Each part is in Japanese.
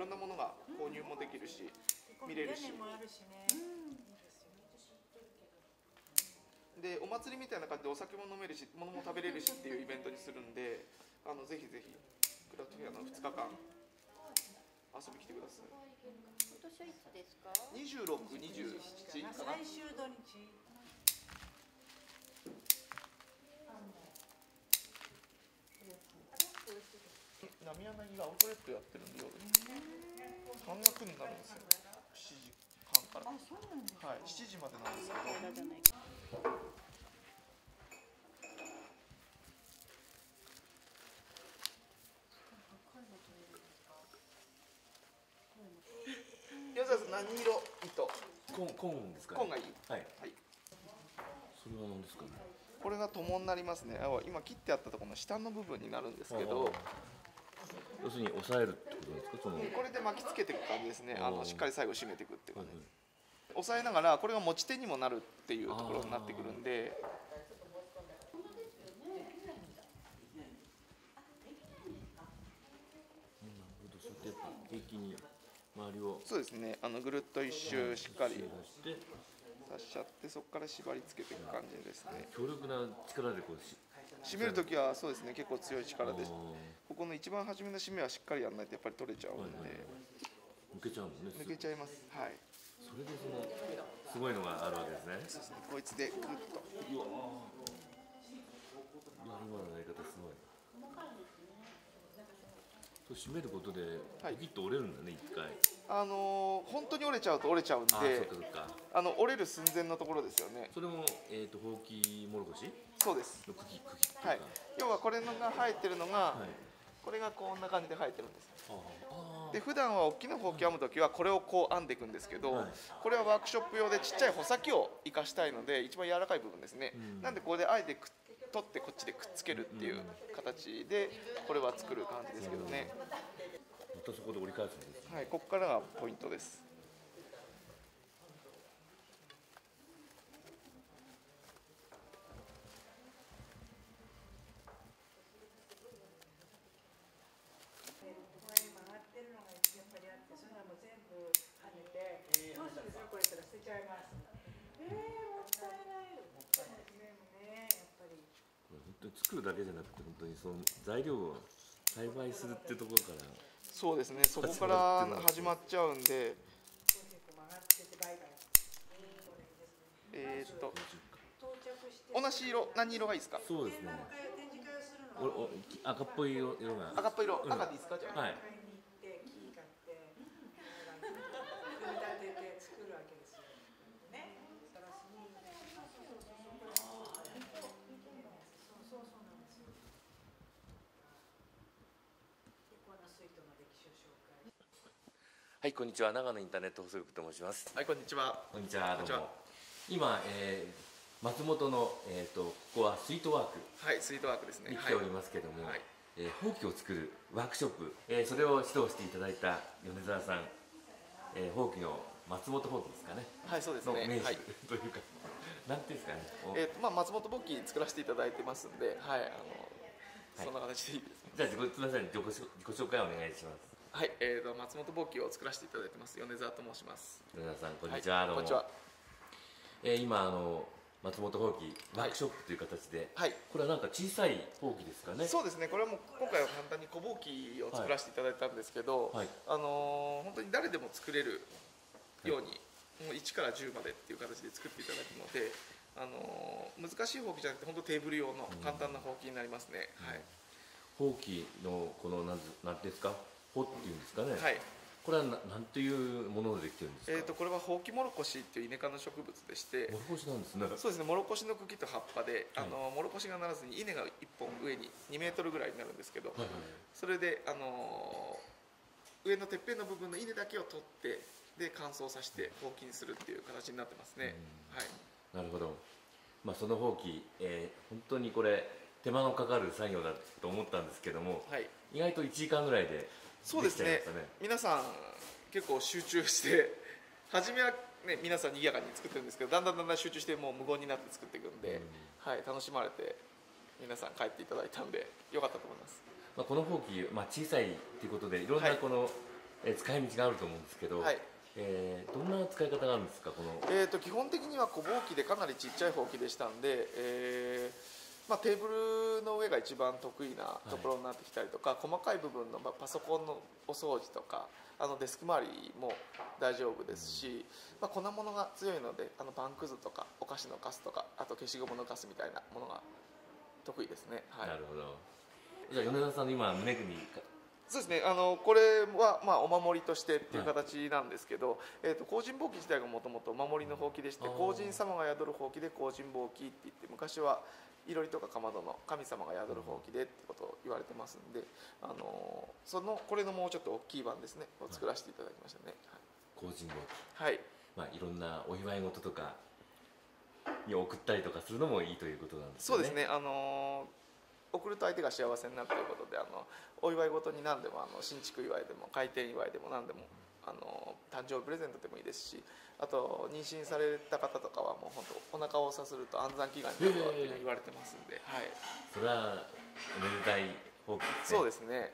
ろんなものが購入もできるし、見れるし。屋根もあるしね。でお祭りみたいな感じでお酒も飲めるし物も食べれるしっていうイベントにするんであのぜひぜひクラフトフェアの2日間遊びに来てください。今年はいつですか？2627かな。最終土日。浪柳がアウトレットやってるんで夜半額になるんですよ。7時半から。あ、そうなんだ。はい7時までなんですけど。矢沢さん何色？糸。コン。コンですか、紺がいい。はい。はいそれは何ですかね？これが友になりますね。あ今切ってあったところの下の部分になるんですけど要するに押さえるってことですか？その、はいこれで巻きつけていく感じですね。あのしっかり最後締めていくっていうはい感じ押さえながらこれが持ち手にもなるっていうところになってくるんで。そうですね。あのぐるっと一周しっかり刺しちゃってそこから縛り付けていく感じですね。強力な力でこうし締めるときはそうですね。結構強い力であーここの一番初めの締めはしっかりやらないとやっぱり取れちゃうんで。抜けちゃうもんね。抜けちゃいます。はい。それでそのすごいのがあるわけですね。そうですねこいつでグッと。うわ今のやり方すごいそう締めることではいポキッと折れるんだね一回。あのー本当に折れちゃうと折れちゃうんで。ああの折れる寸前のところですよね。それもえっ、とほうきもろこしそうです。の茎茎はい。要はこれのが生えてるのが、はいこれがこんな感じで生えてるんです。で普段は大きなほうき編む時はこれをこう編んでいくんですけど、はい。これはワークショップ用でちっちゃい穂先を生かしたいので一番柔らかい部分ですね、うん。なんでこれであえてくっ取ってこっちでくっつけるっていう形でこれは作る感じですけどね、またそこで折り返すんですね。はい、ここからがポイントです前曲がってるのがやっぱりあって、それはもう全部跳ねて、どうするんですかこれから捨てちゃいます。えー、もったいない。もったいないですね、もうね、やっぱり。これ本当に作るだけじゃなくて本当にその材料を栽培するっていうところからそうですねそこから始まっちゃうんで。えーっと。同じ色何色がいいですか？そうですね。おおき赤っぽい色色が赤っぽい色うん赤でいいですか？じゃあ、はい買いに行って木買って組み立てて作るわけですよ。ね。ガラスに。そうそうそうなんですよ。でこのスイートの歴史を紹介。はいこんにちは。長野インターネット放送局と申します。はいこんにちは。こんにちは。今、えー、松本の、えー、とここはスイートワークはいスイートワークですね。に来ておりますけども、はい。えー、ほうきを作るワークショップ、えー、それを指導していただいた米沢さん、えー、ほうきの松本ほうきですかね。はいそうですの名手、ねはい。というかなんていうんですかね。お。えーとまあ、松本簿記作らせていただいてますんで、はい、あの、はい。そんな形でいいですね。じゃあ自己すみません。自己自己紹介をお願いしますはい、えーと、松本簿記を作らせていただいてます、米沢と申します。米沢さんこんにちは、はいこんにちは。えー、今あの松本ほうきワークショップという形で、はい。これはなんか小さいほうきですかねそうですね、これはもう今回は簡単に小簿記を作らせていただいたんですけど、はいあのー本当に誰でも作れるように、もう1から10までっていう形で作っていただくので、あのー難しいほうきじゃなくて本当テーブル用の簡単なほうきになりますね。はい。ほうきのこのなんずなんですか？ほっていうんですかね、はい。これはななんていうものでできてるんですか、えーとこれはほうきもろこしっていうイネ科の植物でして、もろこしなんですね。そうですね、もろこしの茎と葉っぱで、はい。あのもろこしがならずに稲が1本上に2メートルぐらいになるんですけど、はいはいそれで、あのー上のてっぺんの部分の稲だけを取ってで乾燥させてほうきにするっていう形になってますね、はい、なるほど、まあ、そのほうき、えー本当にこれ手間のかかる作業だと思ったんですけどもはい、意外と1時間ぐらいでそうですね。ね。皆さん結構集中して初めは、ね、皆さん賑やかに作ってるんですけどだんだんだんだん集中してもう無言になって作っていくんで、うん。はい、楽しまれて皆さん帰っていただいたんでよかったと思います。まあ、このほうき、まあ、小さいっていうことでいろんなはい。この、えー使い道があると思うんですけど、はい。えーどんな使い方があるんですかこの？えー、と基本的には小ぼうきでかなりちっちゃいほうきでしたんで、えーまあ、テーブルの上が一番得意なところになってきたりとか、細かい部分の、まあ、パソコンのお掃除とかあのデスク周りも大丈夫ですし、まあ、粉物が強いのであのパンくずとかお菓子のカスとかあと消しゴムのカスみたいなものが得意ですね。はい。なるほど。じゃあ米田さんの今胸にそうですね。あのこれは、まあ、お守りとしてっていう形なんですけど、えー、と荒神宝器自体がもともとお守りのほうきでしてあー。荒神様が宿るほうきで荒神宝器って言って昔はいろりとかかまどの神様が宿るほうきでってことを言われてますんで、あのそのこれのもうちょっと大きい版ですね。を作らせていただきましたね。工人簿はい、はい。まあいろんなお祝い事とかに送ったりとかするのもいいということなんですよね。そうですね、あの送ると相手が幸せになるということであのお祝い事に何でもあの新築祝いでも開店祝いでも何でもあの誕生日プレゼントでもいいですしあと妊娠された方とかはもう本当お腹をさすると安産祈願になるというふうに言われてますんで、はい、それはおめでたいほうきですね。そうですね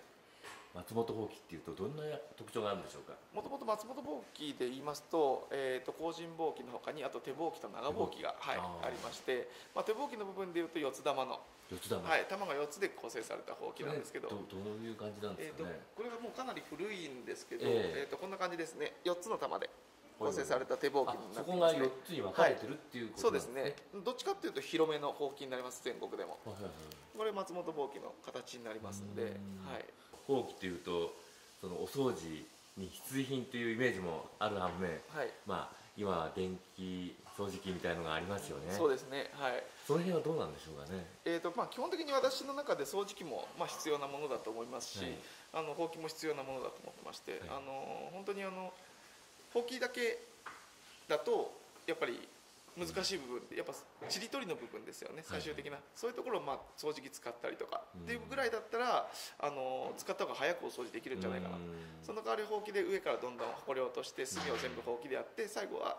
松本ほうきっていうとどんな特徴があるんでしょうか？もともと松本ぼうきで言いますと,、えー、と後人ぼうきのほかにあと手ぼうきと長ぼうきが、はい、ありまして、まあ、手ぼうきの部分でいうと四つ玉の、四つ玉。はい、玉が4つで構成されたほうきなんですけど。どどういう感じなんでえー、とすかね、これがもうかなり古いんですけど、ええ。えー、とこんな感じですね。4つの玉で構成された手ぼうきあになそこがっていますね4つに分かれてるっていうこそうでとなんですすね。ねどっちかっていうと広めのほうきになります全国でも。はいはいはい。これ松本ぼうきの形になりますんで、うん。はい、ほうきっていうとそのお掃除に必需品っていうイメージもある反面はい。まあ今は電気掃除機みたいのがありますよね。そうですね。はい。その辺はどうなんでしょうかね。えーとまあ、基本的に私の中で掃除機も、まあ、必要なものだと思いますし、はい。あのほうきも必要なものだと思ってまして、はい。あの本当にあのほうきだけだとやっぱり難しい部分ってやっぱちりとりの部分ですよね最終的な、そういうところを、まあ、掃除機使ったりとか、うん。っていうぐらいだったらあの使った方が早くお掃除できるんじゃないかなうん。その代わりほうきで上からどんどんほこりを落として隅を全部ほうきでやって最後は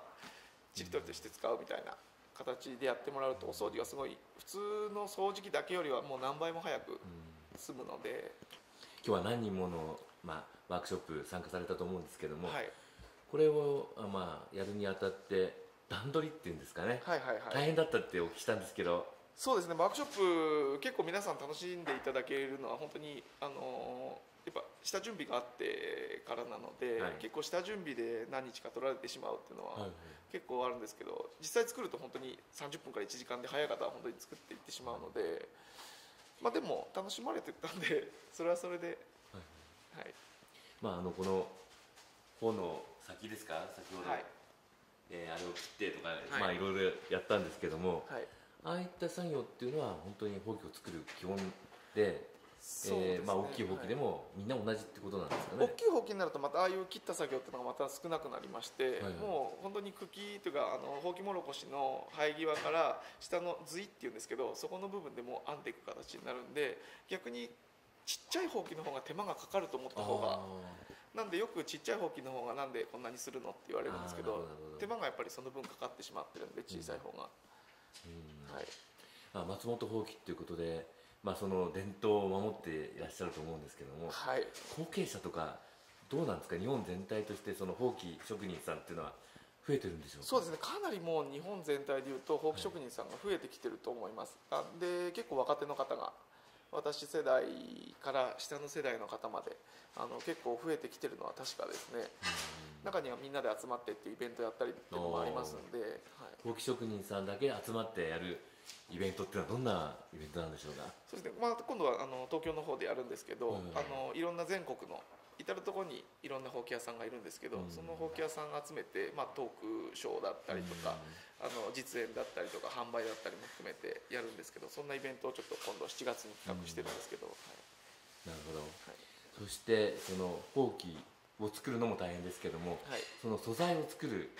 ちりとりとして使うみたいな形でやってもらうとお掃除がすごい。普通の掃除機だけよりはもう何倍も早くうん。済むので、今日は何人もの、まあ、ワークショップ参加されたと思うんですけども、はい、これを、あまあ、やるにあたって段取りっていうんですかね、はいはいはい。大変だったってお聞きしたんですけど。そうですね。ワークショップ結構皆さん楽しんでいただけるのは本当にあのやっぱ下準備があってからなので、はい。結構下準備で何日か取られてしまうっていうのは、はいはい。結構あるんですけど実際作ると本当に30分から1時間で早い方は本当に作っていってしまうので、まあ、でも楽しまれてたんで それはそれで、はいまあ、あのこの方の先ですか？先ほど、はいえーあれを切ってとか、い。まあ、いろいろやったんですけども、はい、ああいった作業っていうのは本当にほうきを作る基本でえーまあ、大きいほうきでも、みんな同じってことなんですかね。大きいほうきになるとまたああいう切った作業っていうのがまた少なくなりまして、はいはい。もう本当に茎というかあのほうきもろこしの生え際から下の髄っていうんですけどそこの部分でもう編んでいく形になるんで逆にちっちゃいほうきの方が手間がかかると思った方があなんでよくちっちゃいほうきの方がなんでこんなにするのって言われるんですけど手間がやっぱりその分かかってしまってるんで小さい方が、ーうん。はい、まあ、松本ほうきっていうことで、まあ、その伝統を守っていらっしゃると思うんですけどもはい、後継者とかどうなんですか？日本全体としてそのほうき職人さんっていうのは増えてるんでしょうか？そうですね。かなりもう日本全体でいうとほうき職人さんが増えてきてると思います。あで結構若手の方が私世代から下の世代の方まであの結構増えてきてるのは確かですね。中にはみんなで集まってっていうイベントやったりっていうのもありますんで、はい、ほうき職人さんだけ集まってやるイベントっていうのはどんなイベントなんでしょうか？そうですね、まあ、今度はあの東京の方でやるんですけど、うん。あのいろんな全国の至る所にいろんなほうき屋さんがいるんですけど、うん。そのほうき屋さん集めて、まあ、トークショーだったりとか、あの実演だったりとか販売だったりも含めてやるんですけどそんなイベントをちょっと今度7月に企画してるんですけど、はい。なるほど。はい。そしてそのほうきを作るのも大変ですけどもはい。その素材を作る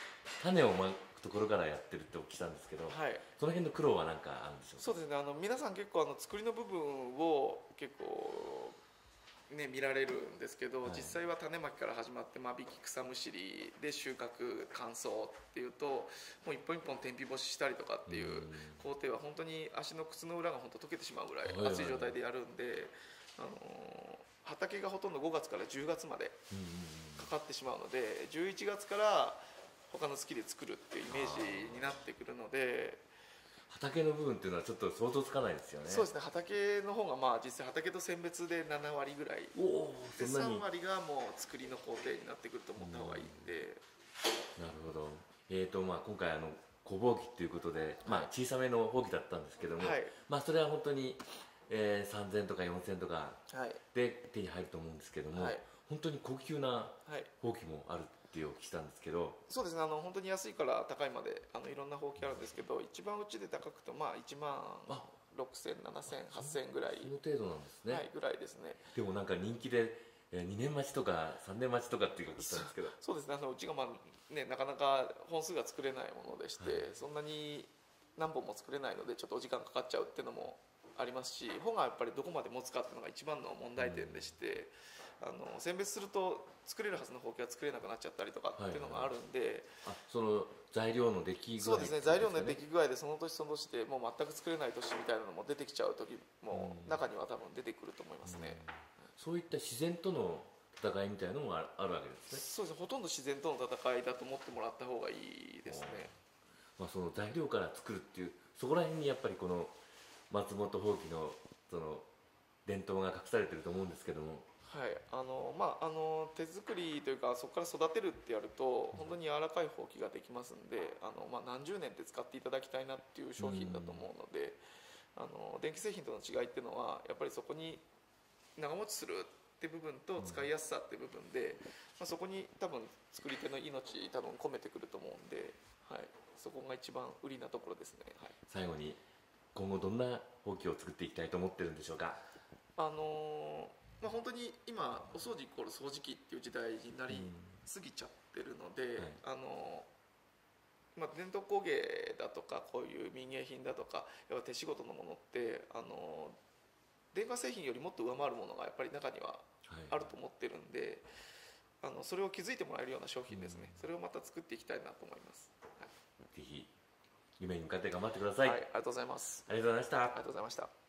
種をまくところからやってるってお聞きしたんですけど、はい、その辺の苦労は何かあるんでしょうか？そうですね。あの皆さん結構あの作りの部分を結構ね見られるんですけど、はい。実際は種まきから始まって間引き草むしりで収穫乾燥っていうともう一本一本天日干ししたりとかっていう工程は本当に足の靴の裏が本当溶けてしまうぐらい熱い状態でやるんで、あの畑がほとんど5月から10月までかかってしまうので11月から他の月で作るっていうイメージになってくるので畑の部分っていうのはちょっと想像つかないですよね。そうですね。畑の方がまあ実際畑と選別で7割ぐらい。おおでそんなに。3割がもう作りの工程になってくると思った方がいいんで、なるほど。えーとまあ今回あの小箒っていうことで、まあ、小さめのほうきだったんですけども、はい。まあそれは本当に、えー、3000とか4000とかはい。で手に入ると思うんですけども、はい。本当に高級なはい、ほうきもあるってお聞きしたんですけどそうですねあの本当に安いから高いまであのいろんなほうきあるんですけど一番うちで高くてまあ1万あ600070008000ぐらい、その程度なんですね、はい、ぐらいですね。でもなんか人気で、えー、2年待ちとか3年待ちとかっていう聞いたんですけど。そうですね。あのうちが、まあね、なかなか本数が作れないものでして、そんなに何本も作れないのでちょっとお時間かかっちゃうっていうのもありますし穂がやっぱりどこまで持つかっていうのが一番の問題点でして、あの選別すると作れるはずのほうきが作れなくなっちゃったりとかっていうのがあるんで、あその材料の出来具合そうですね材料の出来具合でその年その年でもう全く作れない年みたいなのも出てきちゃう時もうん。中には多分出てくると思いますね、そういった自然との戦いみたいなのもあるあるわけですね、そうですねほとんど自然との戦いだと思ってもらった方がいいですね。まあ、その材料から作るっていうそこら辺にやっぱりこの松本ほうきのその伝統が隠されてると思うんですけどもはいあのまああの手作りというかそこから育てるってやると本当に柔らかいほうきができますんであの、まあ、何十年って使っていただきたいなっていう商品だと思うので、あの電気製品との違いっていうのはやっぱりそこに長持ちするって部分と使いやすさって部分で、まあ、そこに多分作り手の命多分込めてくると思うんで、はい、そこが一番売りなところですね。はい最後に今後どんなほうきを作っていきたいと思ってるんでしょうか？あのーまあ、本当に今お掃除イコール掃除機っていう時代になり過ぎちゃってるので、あのーまあ、伝統工芸だとかこういう民芸品だとかやっぱ手仕事のものって、あのー電化製品よりもっと上回るものがやっぱり中にははい。あると思ってるんで、あのそれを気づいてもらえるような商品ですね、それをまた作っていきたいなと思います、はい。ぜひ夢に向かって頑張ってください、はい、ありがとうございます。ありがとうございました。ありがとうございました